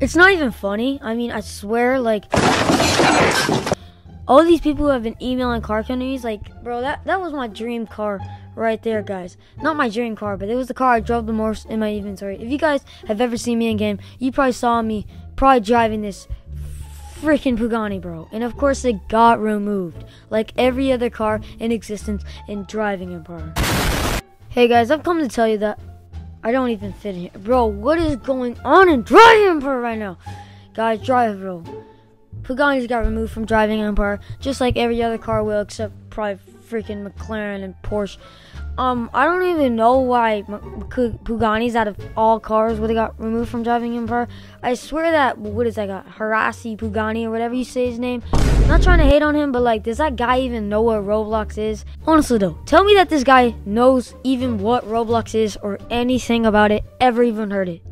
It's not even funny. I mean, I swear, like, all these people who have been emailing car companies, like, bro, that, that was my dream car right there, guys. Not my dream car, but it was the car I drove the most in my inventory. If you guys have ever seen me in game, you probably saw me probably driving this freaking Pagani, bro. And of course, it got removed, like every other car in existence in Driving Empire. Hey guys, I've come to tell you that I don't even fit in here. Bro, what is going on in Driving Empire right now? Guys, drive, bro. Pagani's got removed from Driving Empire, just like every other car will, except probably freaking McLaren and Porsche. Um, I don't even know why Pagani's out of all cars would have got removed from Driving Empire. I swear that what is that got Harasi Pugani or whatever you say his name. I'm not trying to hate on him, but like, does that guy even know what Roblox is? Honestly though, tell me that this guy knows even what Roblox is or anything about it, ever even heard it.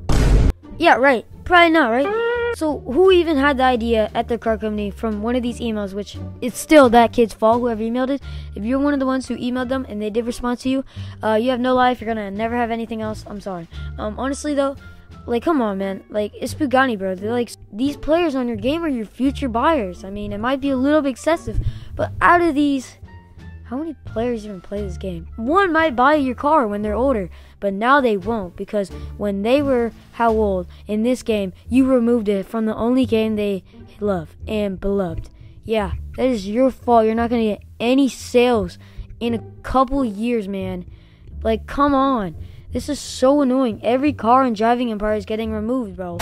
Yeah, right. Probably not, right? So who even had the idea at the car company from one of these emails, which it's still that kid's fault, whoever emailed it. If you're one of the ones who emailed them and they did respond to you, uh, you have no life. You're gonna never have anything else. I'm sorry. Um, honestly though, like come on man, like it's Pagani, bro. They're like these players on your game are your future buyers. I mean, it might be a little bit excessive, but out of these how many players even play this game? One might buy your car when they're older, but now they won't because when they were how old in this game, you removed it from the only game they love and beloved. Yeah, that is your fault. You're not going to get any sales in a couple years, man. Like, come on. This is so annoying. Every car in Driving Empire is getting removed, bro.